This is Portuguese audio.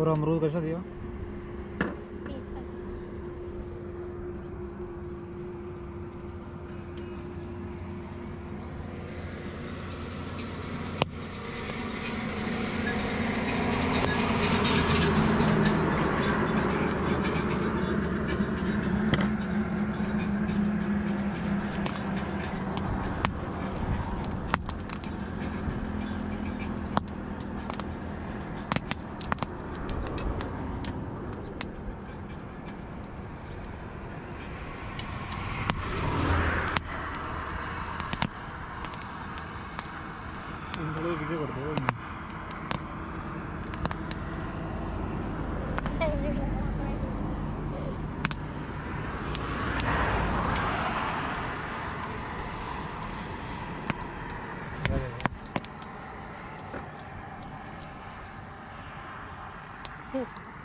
और अमरूद कैसा दिया? थोड़े वीडियो कर दो Hey.